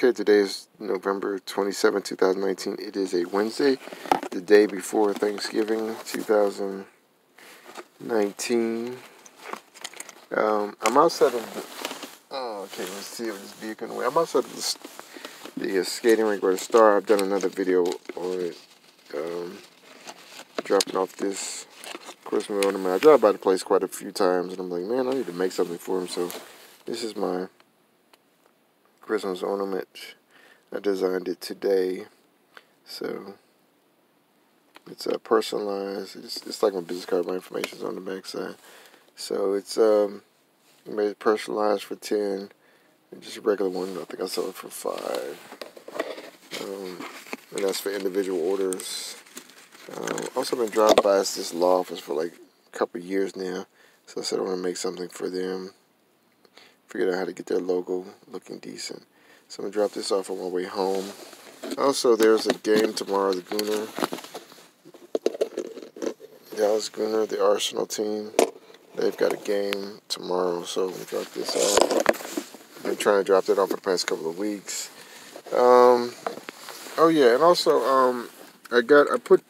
Okay, today is November 27, 2019. It is a Wednesday, the day before Thanksgiving 2019. Um, I'm outside of the. Oh, okay, let's see if this vehicle away. I'm outside of the, the uh, skating rink or the star. I've done another video on it. Um, dropping off this Christmas ornament. I drive by the place quite a few times and I'm like, man, I need to make something for him. So this is my Christmas ornament. I designed it today. So it's uh, personalized. It's, it's like my business card. My information is on the back side. So it's um, made it personalized for 10. And just a regular one. I think I sold it for 5. Um, and that's for individual orders. Uh, also been driving by this law office for like a couple years now. So I said I want to make something for them figured out how to get their logo looking decent. So I'm going to drop this off on my way home. Also, there's a game tomorrow, the Gooner. Dallas Gooner, the Arsenal team. They've got a game tomorrow, so I'm going to drop this off. I've been trying to drop that off for the past couple of weeks. Um, oh, yeah, and also, um, I got, I put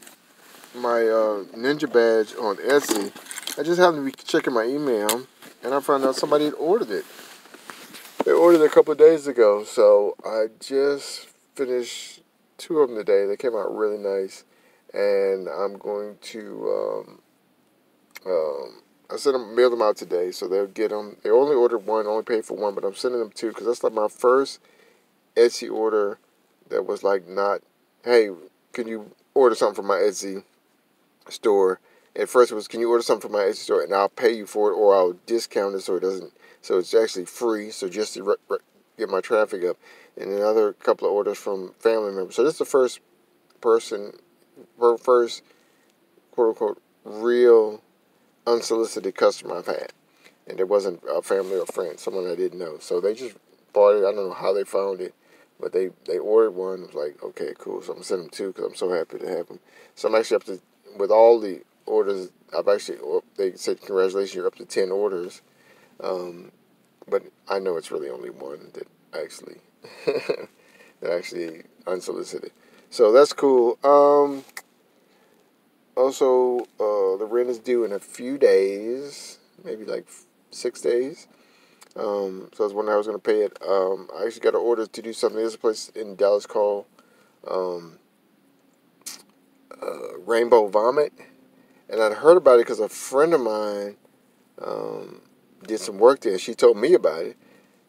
my uh, Ninja badge on Etsy. I just happened to be checking my email, and I found out somebody had ordered it. They ordered a couple days ago, so I just finished two of them today. They came out really nice, and I'm going to. Um, um, I sent them, mailed them out today, so they'll get them. They only ordered one, only paid for one, but I'm sending them two because that's like my first Etsy order that was like not, hey, can you order something from my Etsy store? At first it was, can you order something from my Etsy store and I'll pay you for it or I'll discount it so it doesn't so it's actually free. So just to get my traffic up, and another couple of orders from family members. So this is the first person, first quote unquote real unsolicited customer I've had, and it wasn't a family or friend, someone I didn't know. So they just bought it. I don't know how they found it. But they, they ordered one. I was like, okay, cool. So I'm gonna send them two because I'm so happy to have them. So I'm actually up to with all the orders. I've actually they said congratulations, you're up to ten orders. Um, but I know it's really only one that actually that actually unsolicited. So that's cool. Um, also, uh, the rent is due in a few days, maybe like six days. Um, so I was wondering how I was going to pay it. Um, I actually got an order to do something. There's a place in Dallas called um, uh, Rainbow Vomit, and I'd heard about it because a friend of mine um, did some work there. She told me about it.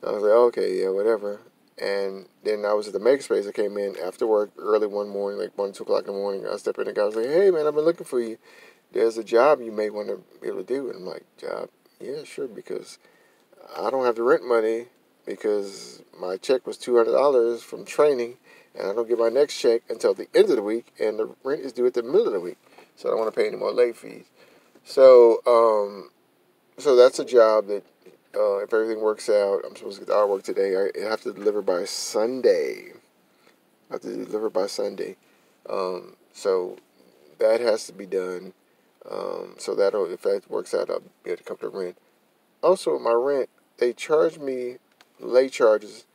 I was like, okay, yeah, whatever. And then I was at the makerspace. I came in after work early one morning, like one, two o'clock in the morning. I stepped in the guy was like, hey, man, I've been looking for you. There's a job you may want to be able to do. And I'm like, job? Yeah, sure, because I don't have the rent money because my check was $200 from training and I don't get my next check until the end of the week and the rent is due at the middle of the week. So I don't want to pay any more late fees. So, um, so that's a job that, uh, if everything works out, I'm supposed to get the artwork today. I have to deliver by Sunday. I have to deliver by Sunday. Um, so that has to be done. Um, so that if that works out, I'll be able to come to rent. Also, my rent, they charge me late charges,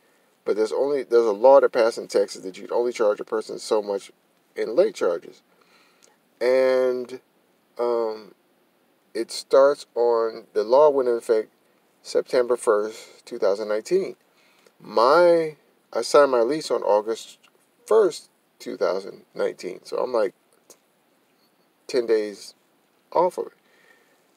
but there's only there's a law that passed in Texas that you can only charge a person so much in late charges, and um, it starts on the law went in effect September 1st, 2019. My I signed my lease on August 1st, 2019. So I'm like 10 days off of it.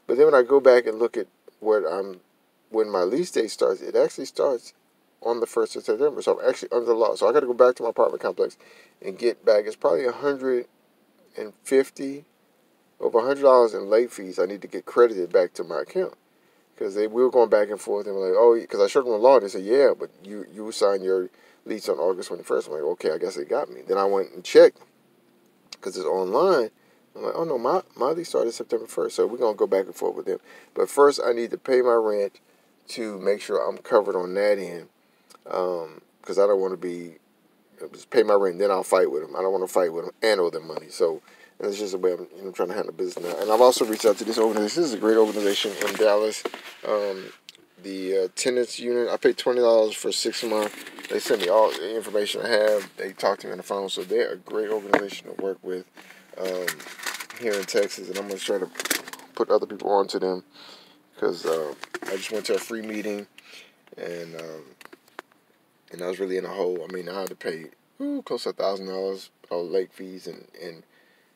But then when I go back and look at what I'm when my lease date starts, it actually starts on the 1st of September. So I'm actually under the law. So I got to go back to my apartment complex and get back. It's probably 150 over hundred dollars in late fees I need to get credited back to my account. Because they we were going back and forth and were like oh because I showed them the law they said yeah but you you signed your lease on August twenty first I'm like okay I guess they got me. Then I went and checked because it's online. I'm like oh no my my lease started September first so we're gonna go back and forth with them. But first I need to pay my rent to make sure I'm covered on that end because um, I don't want to be just pay my rent then I'll fight with them I don't want to fight with them and owe them money so and it's just a way I'm you know, trying to handle business now. And I've also reached out to this organization. This is a great organization in Dallas. Um, the uh, tenants unit. I paid twenty dollars for six months. They sent me all the information I have. They talked to me on the phone, so they're a great organization to work with um, here in Texas. And I'm gonna try to put other people onto them because uh, I just went to a free meeting and um, and I was really in a hole. I mean, I had to pay ooh, close to a thousand dollars all late fees and and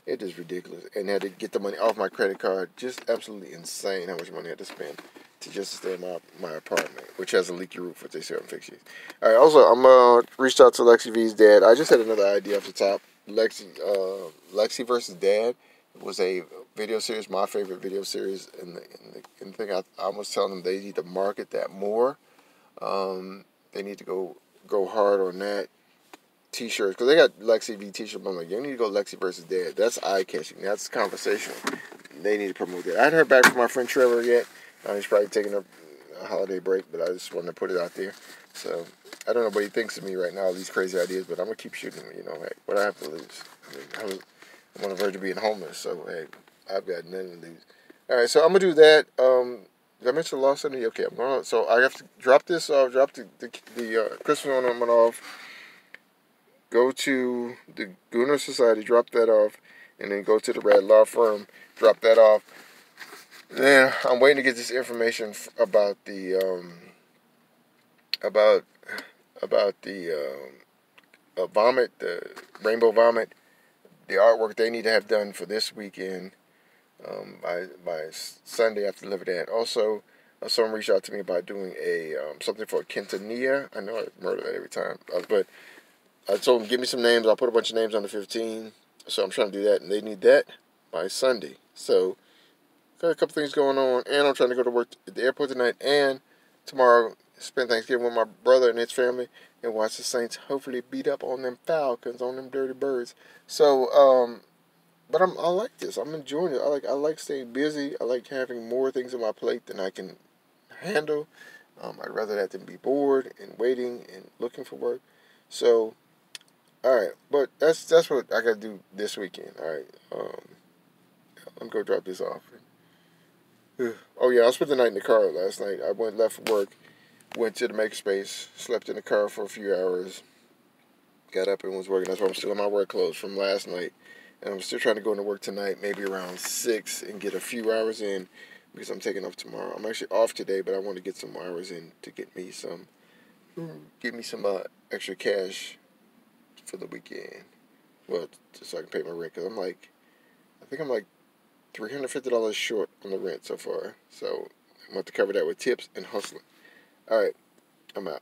it is ridiculous. And I had to get the money off my credit card. Just absolutely insane how much money I had to spend to just stay in my, my apartment, which has a leaky roof, which they say I'm fixing. All right. Also, I'm uh reached out to Lexi V's dad. I just had another idea off the top. Lexi, uh, Lexi versus Dad was a video series, my favorite video series, and the, and the, and the thing I, I was telling them they need to market that more. Um, they need to go go hard on that t-shirts because they got Lexi V t-shirt. I'm like, you need to go Lexi versus Dad. That's eye catching. That's conversational. They need to promote that. I hadn't heard back from my friend Trevor yet. Uh, he's probably taking a, a, holiday break, but I just wanted to put it out there. So I don't know what he thinks of me right now. These crazy ideas, but I'm gonna keep shooting. You know, hey, what I have to lose. I mean, I was, I'm on the verge of being homeless, so hey, I've got nothing to lose. All right, so I'm gonna do that. Um, did I mention the lost Sunday? Okay, I'm going. So I have to drop this off. Drop the the, the uh, Christmas ornament off go to the Gooner Society, drop that off, and then go to the Red Law Firm, drop that off. Then I'm waiting to get this information about the um, about about the um, vomit, the rainbow vomit, the artwork they need to have done for this weekend um, by by Sunday. after to deliver. Also, uh, someone reached out to me about doing a um, something for quintanilla. I know I murder that every time, uh, but I told them, give me some names. I'll put a bunch of names on the 15. So I'm trying to do that, and they need that by Sunday. So got a couple things going on, and I'm trying to go to work at the airport tonight and tomorrow. Spend Thanksgiving with my brother and his family, and watch the Saints hopefully beat up on them Falcons, on them dirty birds. So, um, but I'm I like this. I'm enjoying it. I like I like staying busy. I like having more things on my plate than I can handle. Um, I'd rather that than be bored and waiting and looking for work. So all right, but that's that's what I got to do this weekend. All right, um, I'm gonna drop this off. Oh yeah, I spent the night in the car last night. I went left for work, went to the makerspace, slept in the car for a few hours, got up and was working. That's why I'm still in my work clothes from last night, and I'm still trying to go into work tonight, maybe around six, and get a few hours in because I'm taking off tomorrow. I'm actually off today, but I want to get some hours in to get me some, get me some uh, extra cash for the weekend. Well, just so I can pay my rent. Because I'm like, I think I'm like $350 short on the rent so far. So I'm going to cover that with tips and hustling. All right, I'm out.